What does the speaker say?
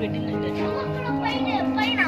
Augenblick.